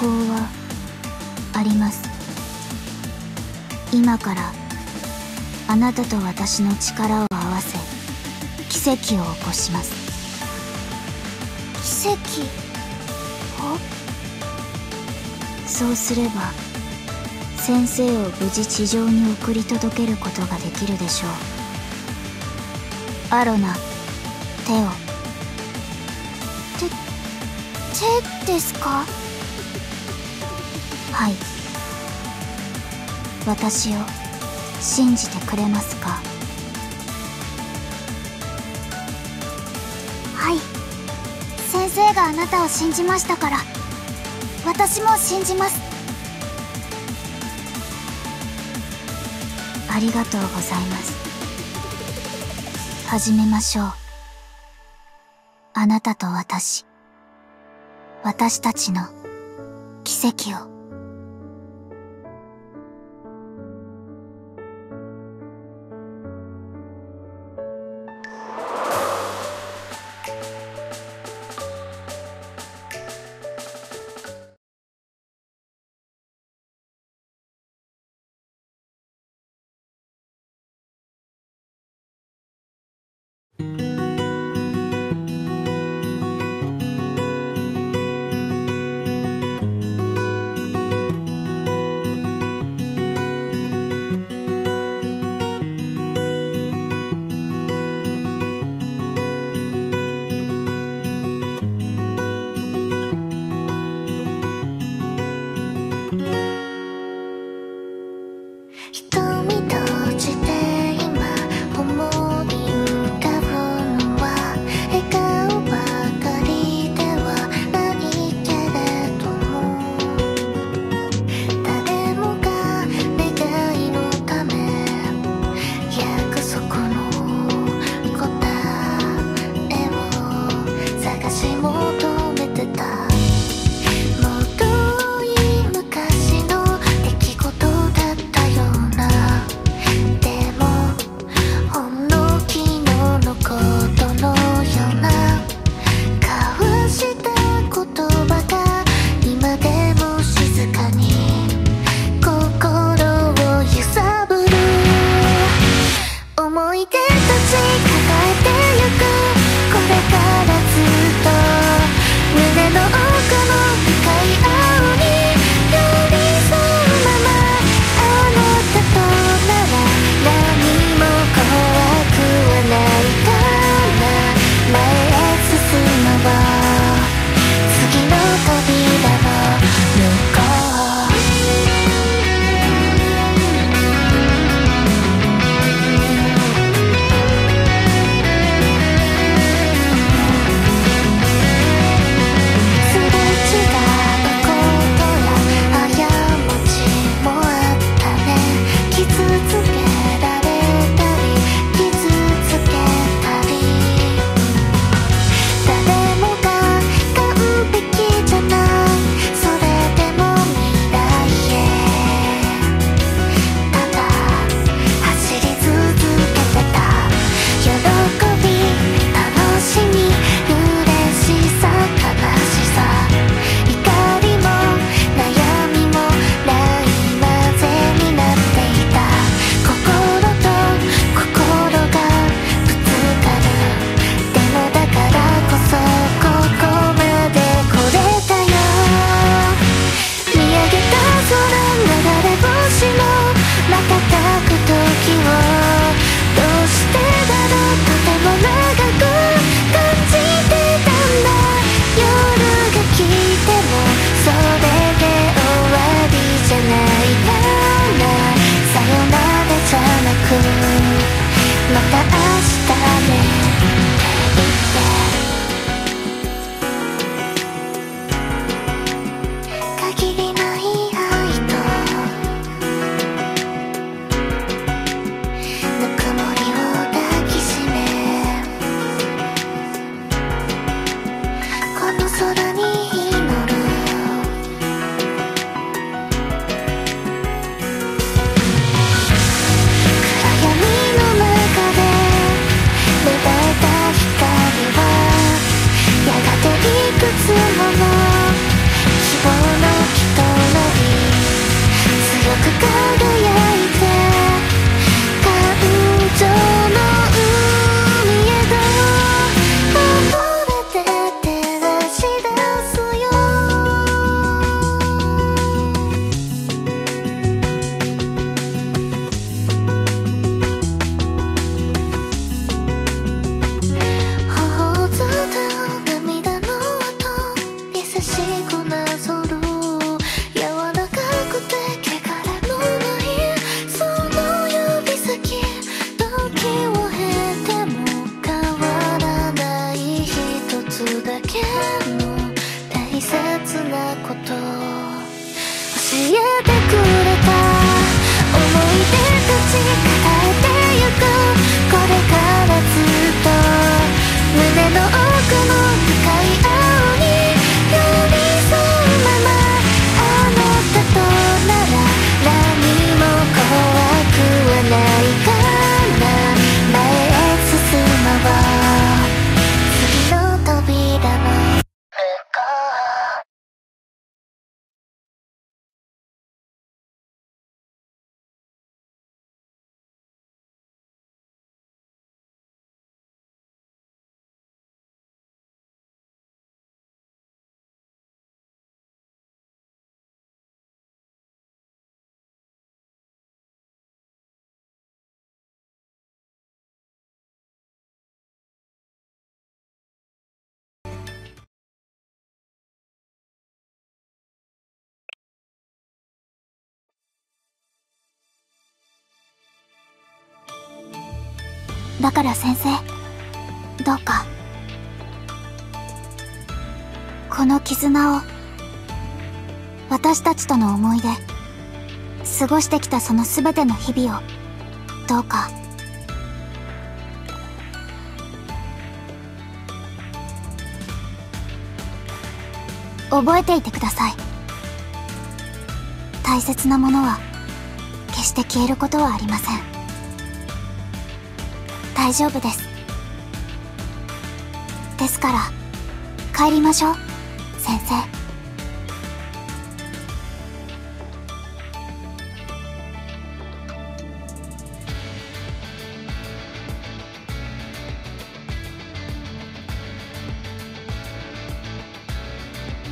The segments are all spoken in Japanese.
法はあります。今からあなたと私の力を合わせ奇跡を起こします。奇跡？そうすれば先生を無事地上に送り届けることができるでしょう。アロナテオ。手ですか？はい。私を信じてくれますか？はい。先生があなたを信じましたから私も信じます。ありがとうございます。始めましょう。あなたと私。私たちの奇跡を。だから先生どうかこの絆を私たちとの思い出過ごしてきたその全ての日々をどうか。覚えていてください。大切なものは決して消えることはありません。大丈夫です。ですから帰りましょう先生。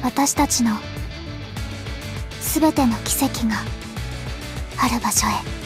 私たちの全ての奇跡がある場所へ。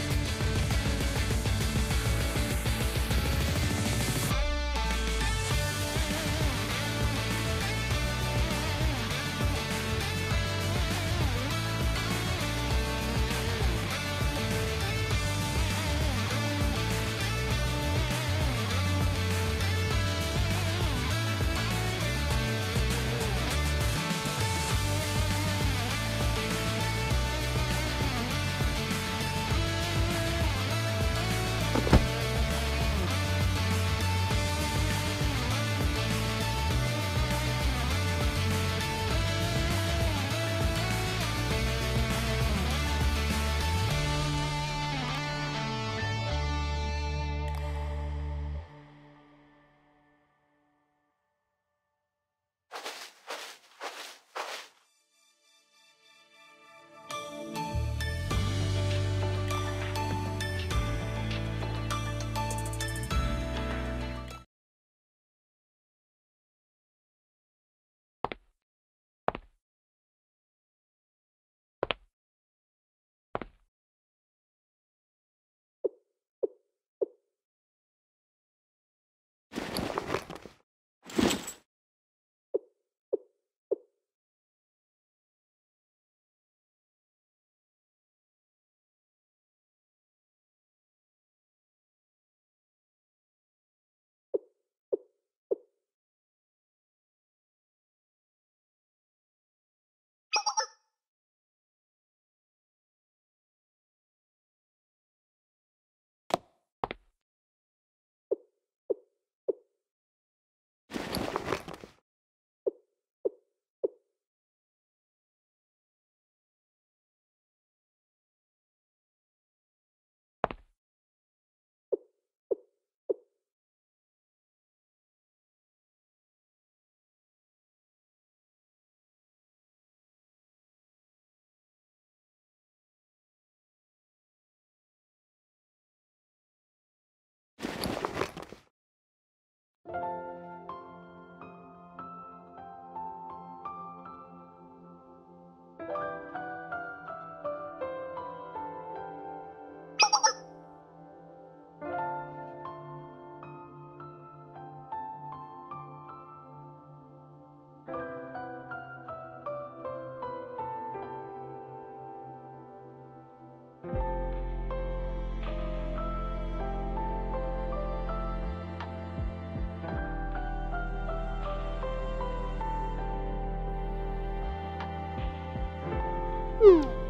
Ooh.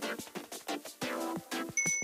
どっち?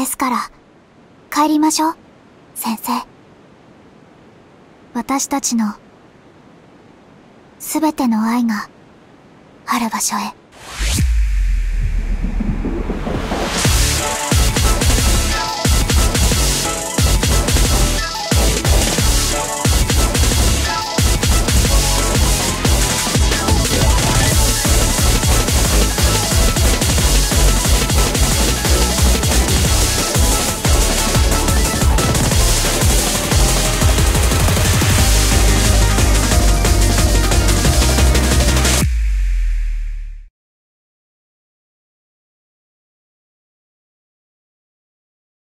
ですから、帰りましょう、先生。私たちの、すべての愛が、ある場所へ。